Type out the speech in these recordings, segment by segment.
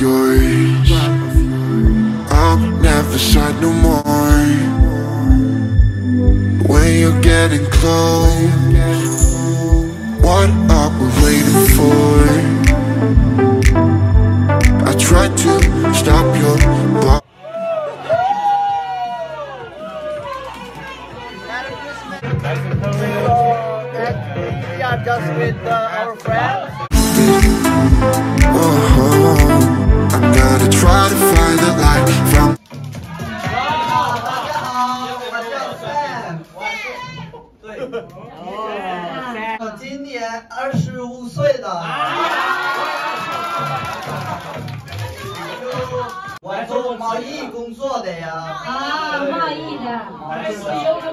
yours. I'm never sad no more. When you're getting close, what are we waiting for? I tried to stop your body. just with uh, our friends. Oh, 我今年二十五岁的。我做贸易工作的呀。啊，贸易的。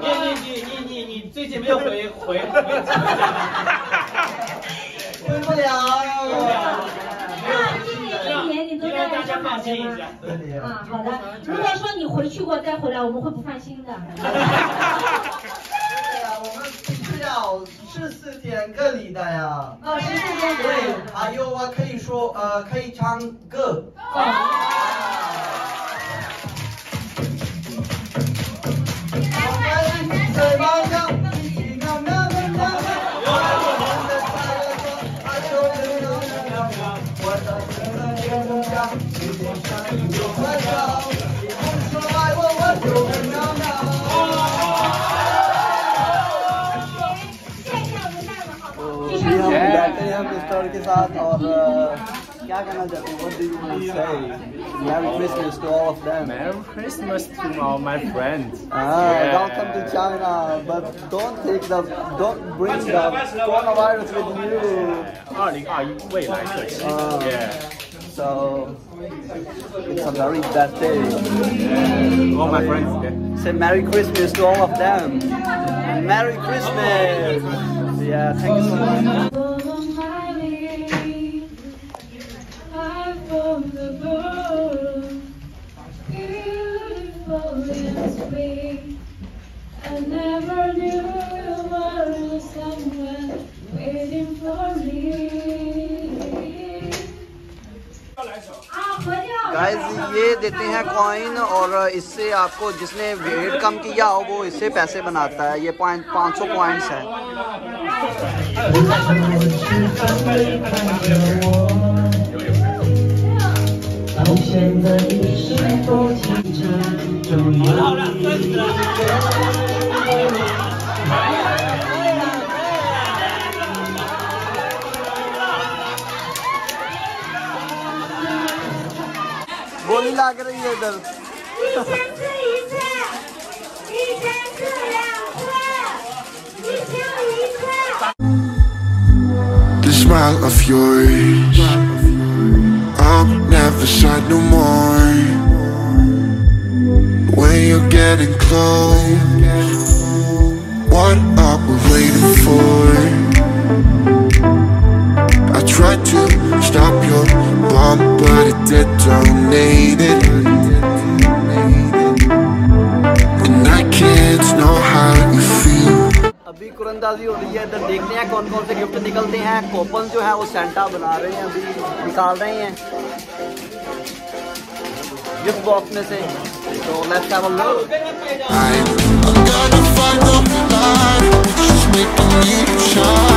你你你你你最近没有回回回回不了。那今年一年你都在上海的吗？啊，好的。如果说你回去过再回来，我们会不放心的。我们是要十四天隔离的呀。哦，十四天对，还有啊，可以说呃，可以唱歌。在 हम बैठे हैं mister के साथ uh, What do you say? Merry Christmas to all of them. Merry Christmas to all my friends. Ah, Welcome to China, but don't take the don't bring the coronavirus with you. 2020, ah. yeah. So it's a very bad day. All my friends. Say Merry Christmas to all of them. Merry Christmas. Yeah, thank you so much. I never knew you were someone waiting for me. Guys ये देते हैं coin और इससे आपको जिसने wait कम किया हो वो इससे पैसे बनाता है। ये पॉइंट पाँच सौ पॉइंट्स है। गोली लाग रही है इधर। The smile of yours. I'm never sad no more When you're getting close, what are we waiting for? I tried to stop your bomb, but it detonated. And I can't know how you feel. अभी कुरंदाजी हो रही है इधर देखते हैं कौन कौन से गिफ्ट निकलते हैं कोपन जो है वो सेंटा बना रहे हैं अभी निकाल रहे हैं gift box में से। so let's have a look. I'm gonna find just making shine